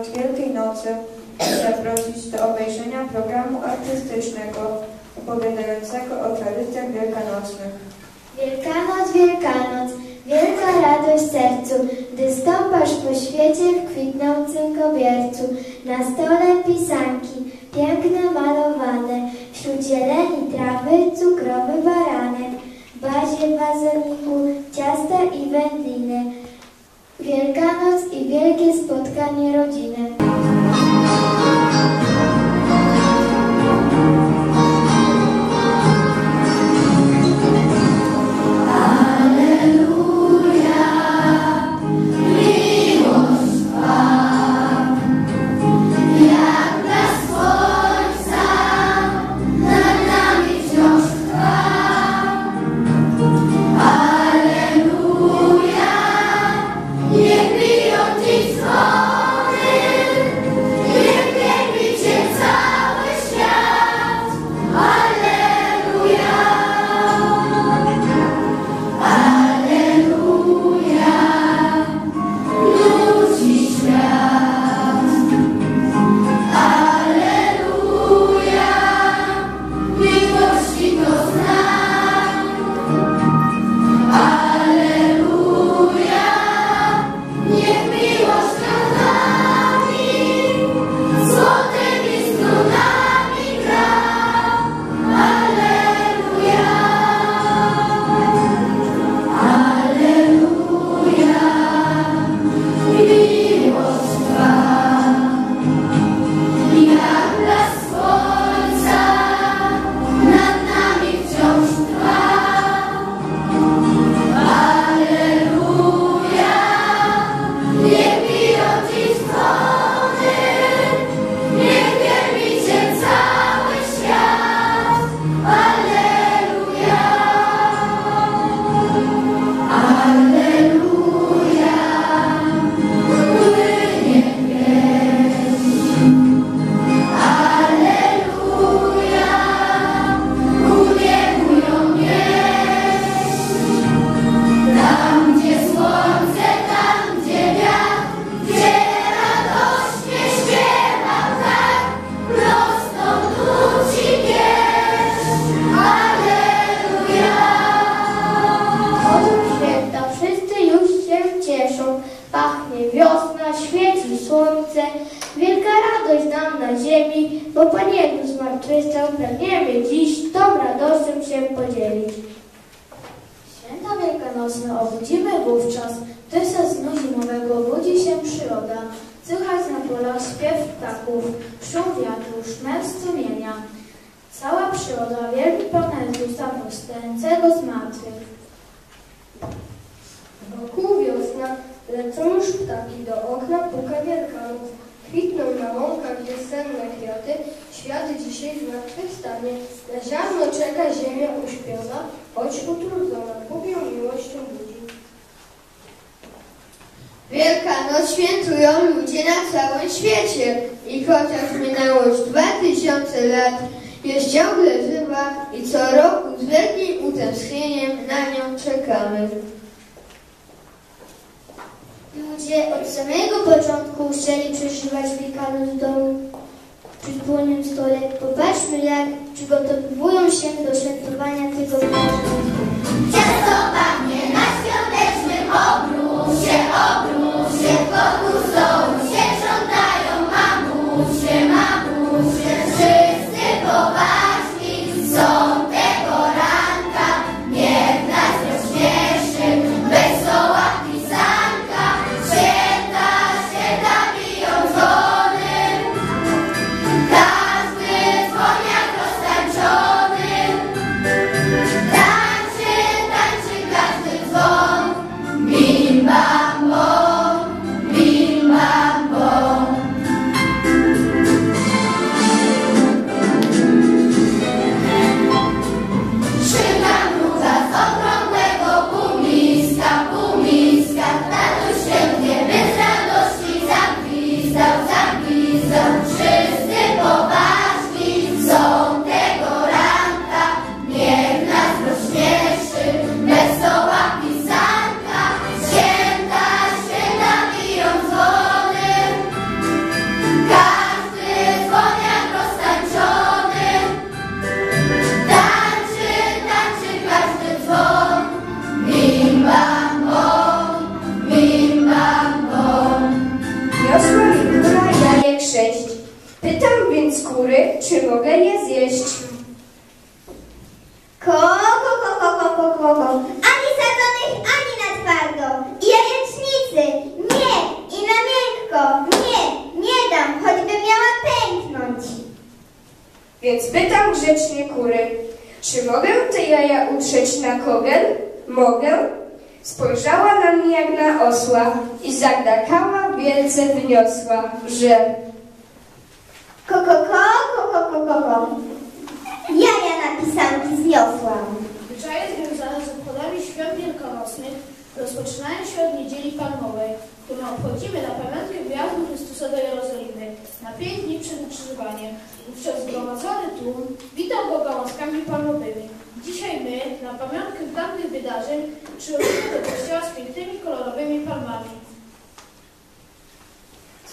Od Wielkiej Nocy zaprosić do obejrzenia programu artystycznego opowiadającego o tradycjach wielkanocnych. Wielkanoc, Wielkanoc, wielka radość w sercu, gdy stąpasz po świecie w kwitnącym kobiercu. Na stole pisanki, piękne malowane, wśród zieleni trawy cukrowy baranek, w bazie wazoniku ciasta i wędliny. Wielkanoc i wielkie spotkanie rodziny. Bo Paniego zmartwychwstał. Pragniemy dziś tą radością się podzielić. Święta wielkanocne obudzimy wówczas, gdy ze snu zimowego budzi się przyroda. Słychać na polach śpiew ptaków, szum wiatru, szmer strumienia. Cała przyroda wielbi pełna Jezusa powstającego z martwych. Wokół wiosna, lecą już ptaki, do okna puka wielkanów. Kwitną na łąkach wiosenne kwiaty, świat dzisiaj zmartwychwstanie. Na ziarno czeka ziemia uśpiona, choć utrudzona, kupią miłością budzi. Wielkanoc świętują ludzie na całym świecie i chociaż minęło już dwa tysiące lat, jest ciągle żywa i co roku z wielkim utęsknieniem na nią czekamy. Ludzie od samego początku chcieli przeżywać Wielkanoc w domu przy wspólnym stole. Popatrzmy, jak przygotowują się do świętowania tego wydarzenia. Ciasto pachnie na świątecznym obrusie, obrusie, wokół stołu się żądają mamusie, mamusie. Wszyscy poważni są osła i zagdakała wielce wyniosła, że Ko, ko, ko, ko, ko, ko, ko, ko. Jaja na pisanki zniosłam. Zwyczaje związane z obchodami świąt wielkanocnych rozpoczynają się od niedzieli palmowej, którą obchodzimy na pamiątkę wjazdu Chrystusa do Jerozolimy, na pięć dni przed ukrzyżowaniem. Wówczas zgromadzony tłum witał go gałązkami palmowymi. Dzisiaj my, na pamiątkę dawnych wydarzeń, przychodzimy do kościoła z pięknymi, kolorowymi palmami.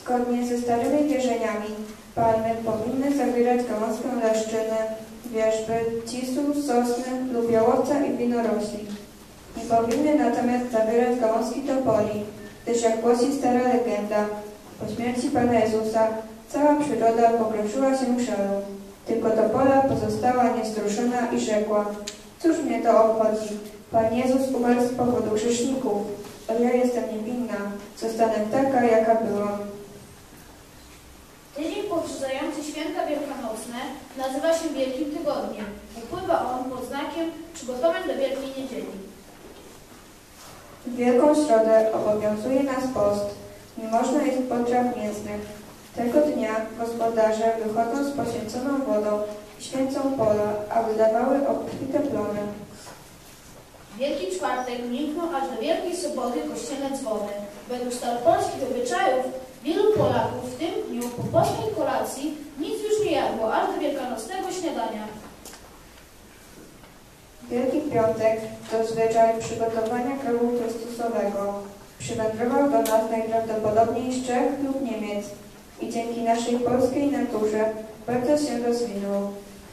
Zgodnie ze starymi wierzeniami, palmy powinny zawierać gałązkę leszczyny, wierzby, cisu, sosny lub jałowca i winorośli. Nie powinny natomiast zawierać gałązki topoli, gdyż jak głosi stara legenda, po śmierci Pana Jezusa cała przyroda pokruszyła się szalą. Tylko topola pozostała niezruszona i rzekła, cóż mnie to obchodzi? Pan Jezus umarł z powodu grzeszników, a ja jestem niewinna, zostanę taka, jaka byłam. Tydzień poprzedzający święta wielkanocne nazywa się Wielkim Tygodniem. Upływa on pod znakiem przygotowań do Wielkiej Niedzieli. W Wielką Środę obowiązuje nas post. Nie można jeść potraw mięsnych. Tego dnia gospodarze wychodzą z poświęconą wodą i święcą pola, aby dawały obfite plony. Wielki Czwartek milkną aż do Wielkiej Soboty kościelne dzwony. Według staropolskich obyczajów wielu Polaków w tym dniu po boskiej kolacji nic już nie jadło, aż do wielkanocnego śniadania. Wielki Piątek to zwyczaj przygotowania grobu Chrystusowego. Przywędrował do nas najprawdopodobniej z Czech lub Niemiec i dzięki naszej polskiej naturze bardzo się rozwinął.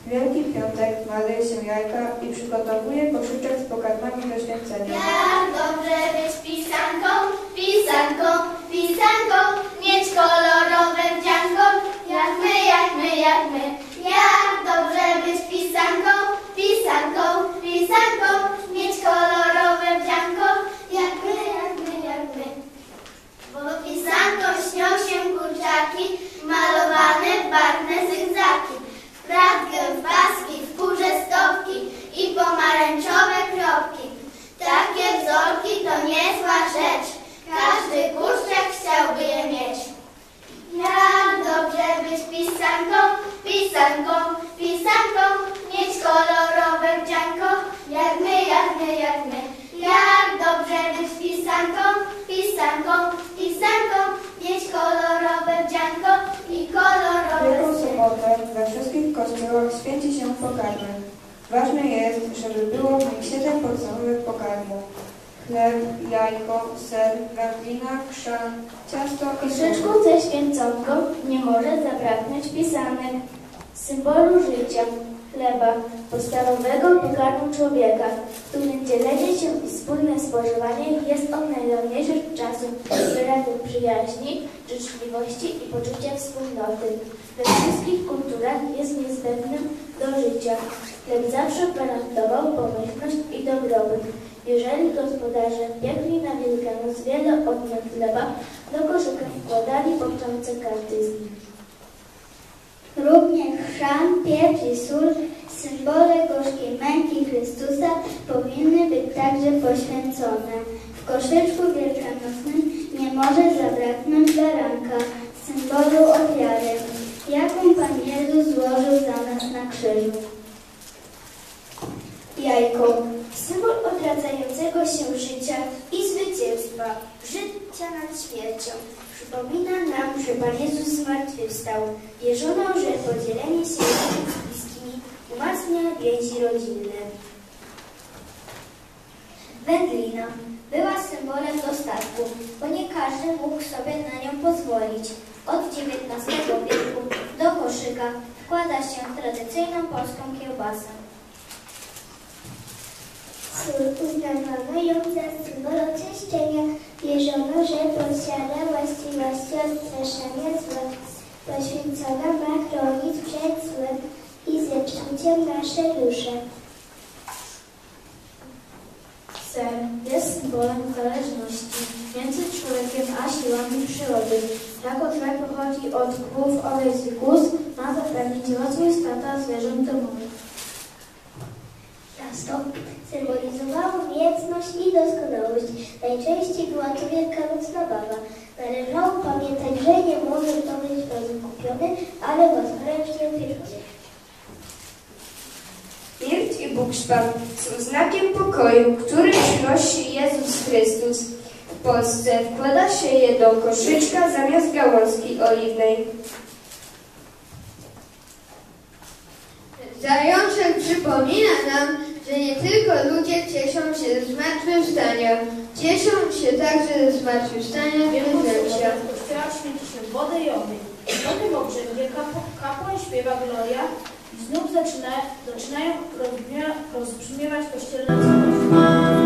W Wielki Piątek maluje się jajka i przygotowuje koszyczek z pokarmami do święcenia. Jak dobrze być pisanką, pisanką, pisanką, mieć kolorowe wdzianko, jak my, jak my, jak my. Jak dobrze być pisanką, pisanką, mieć kolorowe wdzianko, jak my, jak my, jak my. Bo pisanką śnią się kurczaki, malowane w barwne zygzaki, w kratkę, w paski, w kurze stopki i pomarańczowe kropki. Takie wzorki to niezła rzecz, każdy kurczak chciałby je mieć. Jak dobrze być pisanką, pisanką, pisanką, mieć kolorowe wdzianko, jak my, jak my, jak my. Jak dobrze być pisanką, pisanką, pisanką, mieć kolorowe wdzianko i W kolorowe Wielką sny. sobotę we wszystkich kościołach święci się Ważne jest, żeby było w nich siedem podstawowych pokarmów. Chleb, jajko, ser, wędlina, chrzan, ciasto i koszyczku ze święconką nie może zabraknąć pisanek, symbolu życia, chleba, podstawowego pokarmu człowieka, w którym dzielenie się i wspólne spożywanie jest od najdawniejszych czasów wyrazem przyjaźni, życzliwości i poczucia wspólnoty. We wszystkich kulturach jest niezbędnym do życia. Chleb zawsze gwarantował pomyślność i dobrobyt. Jeżeli gospodarze piekli na Wielkanoc wiele odmian chleba, do koszyka wkładali początce każdy z nich. Również chrzan, pieprz i sól, symbole gorzkiej męki Chrystusa, powinny być także poświęcone. W koszyczku wielkanocnym nie może zabraknąć baranka, symbolu ofiary, jaką Pan Jezus złożył za nas na krzyżu. Jajko, symbol odradzającego się życia i zwycięstwa, życia nad śmiercią. Przypomina nam, że Pan Jezus zmartwychwstał. Wierzono, że podzielenie się z bliskimi umacnia więzi rodzinne. Wędlina była symbolem dostatku, bo nie każdy mógł sobie na nią pozwolić. Od XIX wieku do koszyka wkłada się tradycyjną polską kiełbasę. Uznawano ją za symbol oczyszczenia. Wierzono, że posiada właściwości odstraszania zła. Poświęcona ma chronić przed złem nasze dusze. Ser jest symbolem zależności między człowiekiem a siłami przyrody. Jako kraj pochodzi od głów owiec i kóz, ma zapewnić rozwój stata zwierząt domowych. Ciasto symbolizowało wieczność i doskonałość. Najczęściej była to wielkanocna baba. Należało pamiętać, że nie może to być produkt kupiony, ale własnoręcznie upieczony. Mirt i bukszpan są znakiem pokoju, który przynosi Jezus Chrystus. W Polsce wkłada się je do koszyczka zamiast gałązki oliwnej. Zajączek przypomina nam, że nie tylko ludzie cieszą się ze zmartwychwstania, cieszą się także ze zmartwychwstania Wyzęcia. Kościoła święci się wodę i ogień. Po tym obrzędzie kap- kapłan śpiewa Gloria i znów zaczyna, zaczynają rozbrzmiewa, rozbrzmiewać kościelne dzwony.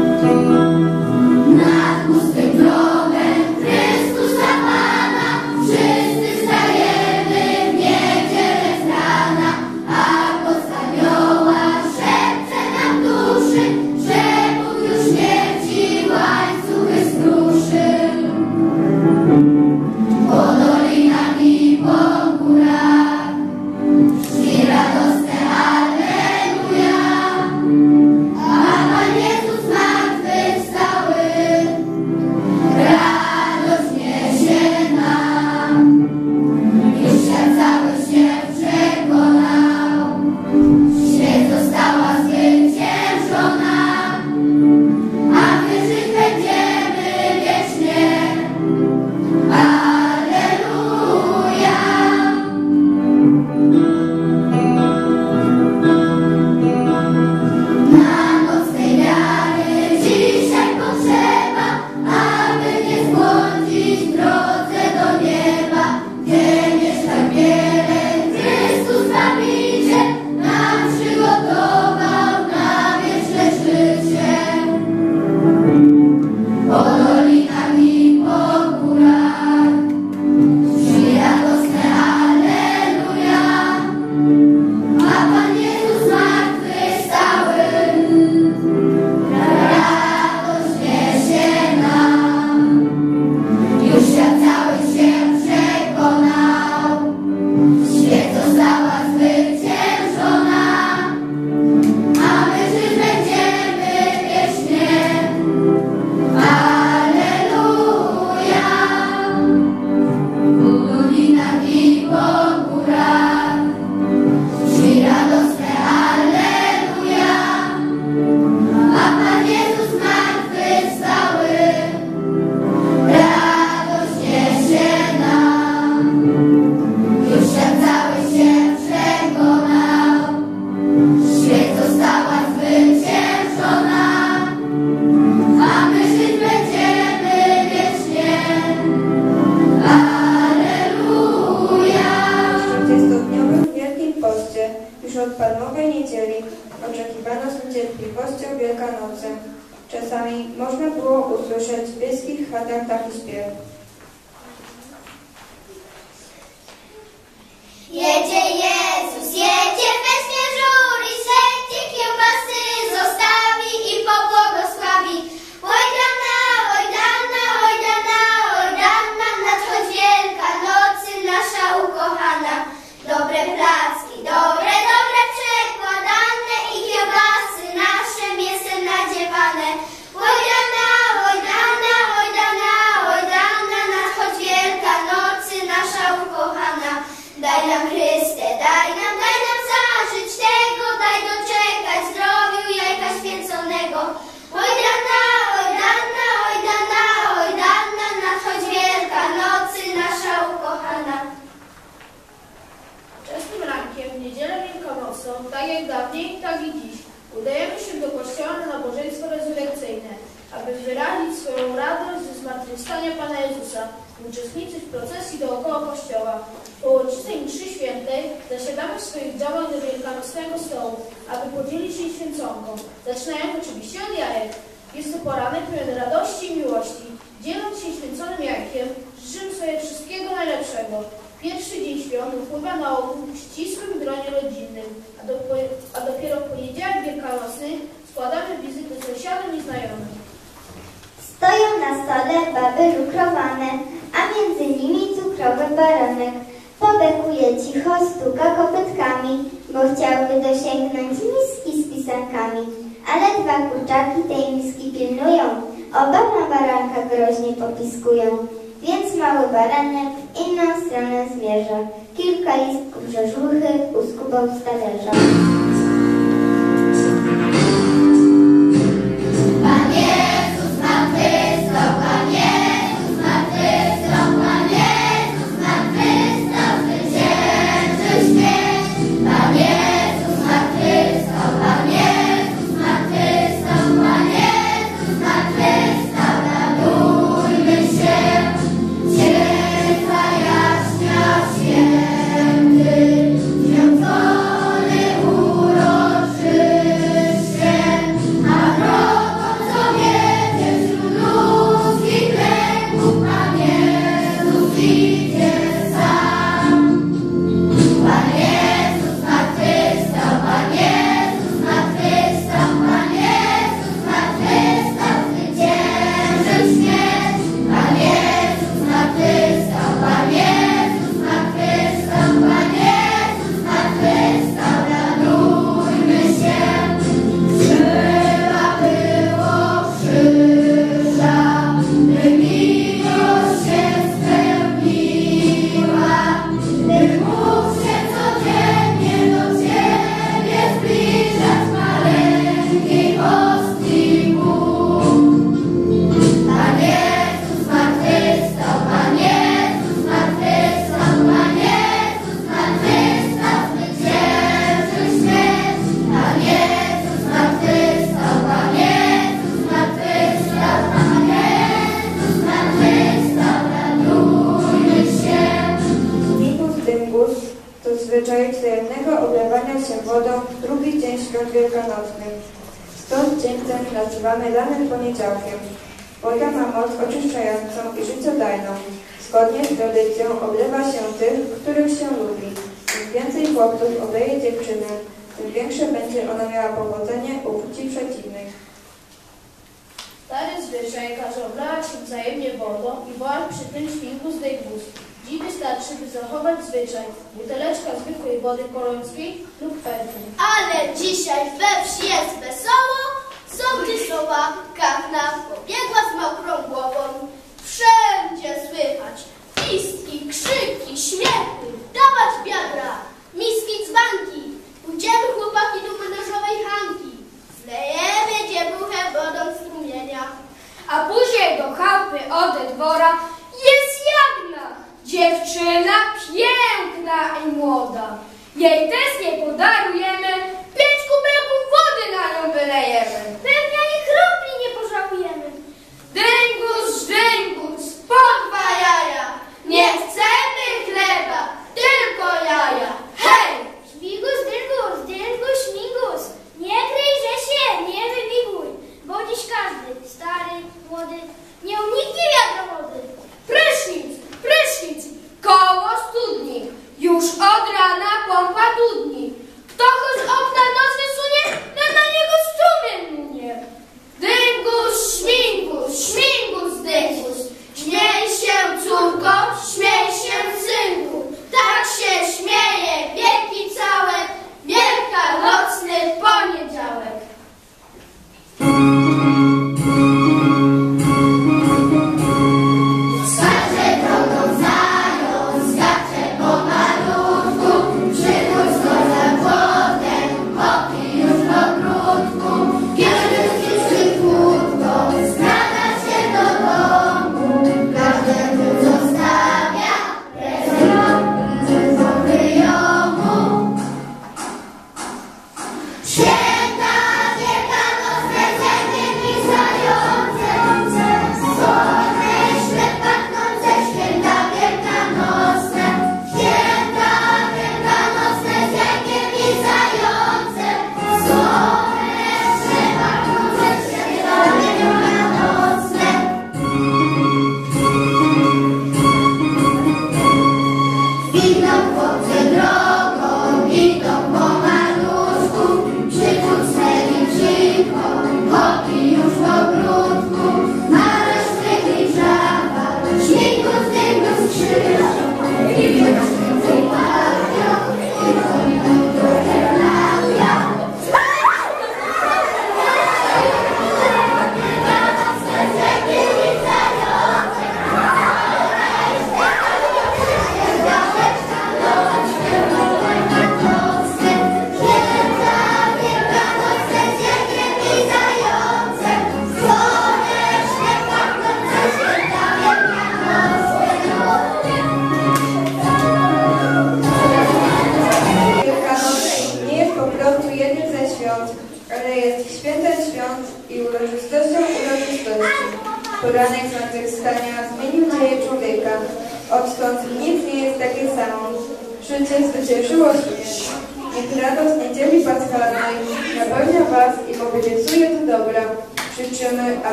Tak jak dawniej, tak i dziś, udajemy się do kościoła na nabożeństwo rezurekcyjne, aby wyrazić swoją radość ze zmartwychwstania Pana Jezusa uczestniczyć w procesji dookoła kościoła. Po uroczystej mszy świętej zasiadamy w swoich działach do wielkanocnego stołu, aby podzielić się święconką, zaczynając oczywiście od jajek. Jest to poranek pełen radości i miłości. Dzieląc się święconym jajkiem, życzymy sobie wszystkiego najlepszego. Pierwszy dzień świąt upływa na ogół w ścisłym gronie rodzinnym, a, do, a dopiero w poniedziałek wielkanocny składamy wizyty sąsiadom i znajomym. Stoją na stole baby lukrowane, a między nimi cukrowy baranek. Pobekuje cicho, stuka kopytkami, bo chciałby dosięgnąć miski z pisankami. Ale dwa kurczaki tej miski pilnują, oba na baranka groźnie popiskują. Więc mały baranek w inną stronę zmierza. Kilka listków rzeżuchy uskubał z talerza. Nazywamy lanym poniedziałkiem. Woda ma moc oczyszczającą i życiodajną. Zgodnie z tradycją oblewa się tych, których się lubi. Im więcej chłopców obleje dziewczynę, tym większe będzie ona miała powodzenie u płci przeciwnej. Stary zwyczaj każe oblać się wzajemnie wodą i wołać przy tym śmigus dejgus. Dziś wystarczy, by zachować zwyczaj. Buteleczka zwykłej wody kolońskiej lub perfum. Ale dzisiaj we wsi jest wesoło, sołtysowa kachna pobiegła z mokrą głową. Wszędzie słychać pistki, krzyki, śmiechy, dawać wiadra, miski, dzbanki. Pójdziemy chłopaki do menażowej hanki, zlejemy dziewuchę wodą strumienia. a później do chałupy ode dwora jest Jagna, dziewczyna piękna i młoda. Jej też nie podarujemy, wody na nią wylejemy. Pewnie ani kropli nie pożałujemy. Dyngus, dyngus, po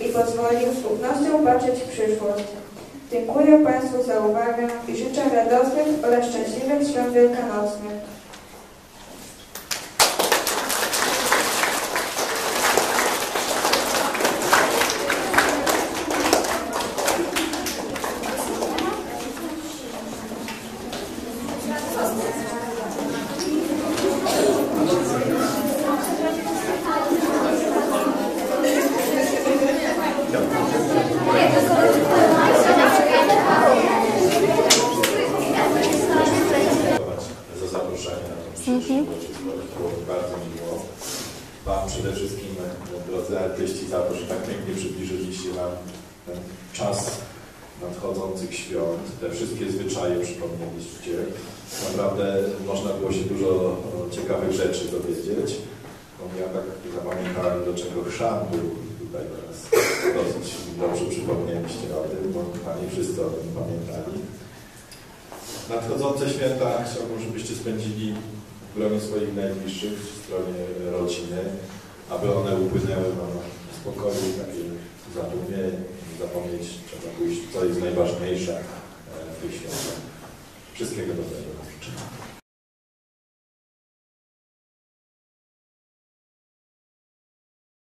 i pozwolił z ufnością patrzeć w przyszłość. Dziękuję Państwu za uwagę i życzę radosnych oraz szczęśliwych świąt wielkanocnych. podziękować za zaproszenie na tą dzisiejszą uroczystość. Było mi bardzo miło. Wam przede wszystkim, e, drodzy artyści, za to, że tak pięknie przybliżyliście nam ten czas nadchodzących świąt. Te wszystkie zwyczaje przypomnieliście. Naprawdę można było się dużo e, ciekawych rzeczy dowiedzieć. Ja tak zapamiętałem, do czego chrzan był tutaj teraz. Dosyć dobrze przypomnieliście o tym, bo chyba nie wszyscy o tym pamiętali. Nadchodzące święta chciałbym, żebyście spędzili w gronie swoich najbliższych, w stronie rodziny, aby one upłynęły w spokoju, takiej zadumie, nie zapomnieć trzeba pójść, co jest najważniejsze e, w tych świętach. Wszystkiego dobrego.